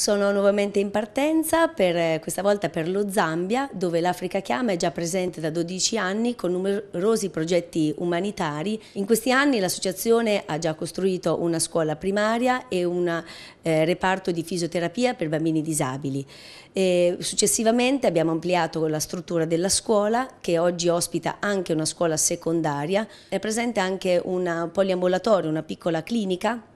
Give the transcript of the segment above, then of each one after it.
Sono nuovamente in partenza, per, questa volta per lo Zambia, dove l'Africa Chiama è già presente da 12 anni con numerosi progetti umanitari. In questi anni l'associazione ha già costruito una scuola primaria e un eh, reparto di fisioterapia per bambini disabili. E successivamente abbiamo ampliato la struttura della scuola che oggi ospita anche una scuola secondaria. È presente anche un poliambulatorio, una piccola clinica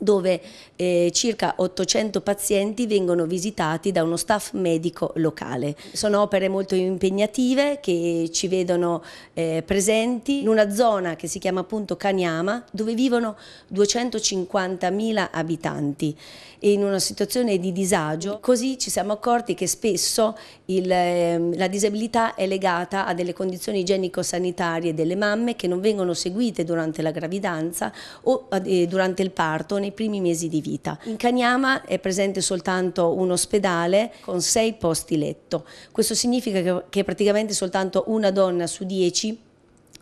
dove eh, circa 800 pazienti vengono visitati da uno staff medico locale. Sono opere molto impegnative che ci vedono eh, presenti in una zona che si chiama appunto Kanyama dove vivono 250.000 abitanti e in una situazione di disagio. Così ci siamo accorti che spesso il, eh, la disabilità è legata a delle condizioni igienico-sanitarie delle mamme che non vengono seguite durante la gravidanza o eh, durante il parto nei primi mesi di vita. In Cagnama è presente soltanto un ospedale con sei posti letto. Questo significa che praticamente soltanto una donna su dieci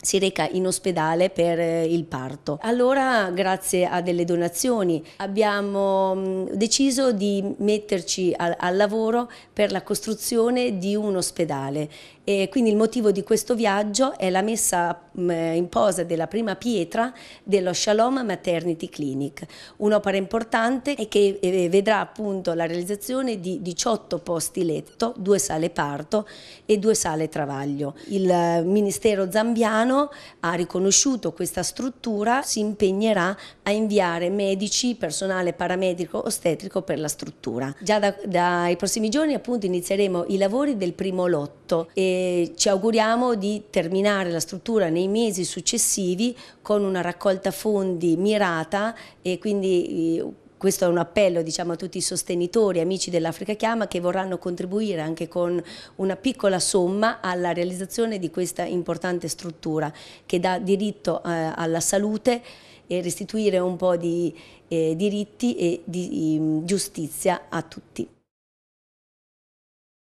si reca in ospedale per eh, il parto. Allora, grazie a delle donazioni, abbiamo mm, deciso di metterci al, al lavoro per la costruzione di un ospedale e quindi il motivo di questo viaggio è la messa mm, in posa della prima pietra dello Shalom Maternity Clinic, un'opera importante che eh, vedrà appunto la realizzazione di 18 posti letto, due sale parto e due sale travaglio. Il eh, Ministero zambiano ha riconosciuto questa struttura, si impegnerà a inviare medici, personale paramedico, ostetrico per la struttura. Già da, dai prossimi giorni appunto inizieremo i lavori del primo lotto e ci auguriamo di terminare la struttura nei mesi successivi con una raccolta fondi mirata e quindi eh, questo è un appello diciamo, a tutti i sostenitori, amici dell'Africa Chiama che vorranno contribuire anche con una piccola somma alla realizzazione di questa importante struttura che dà diritto eh, alla salute e restituire un po' di eh, diritti e di, di giustizia a tutti.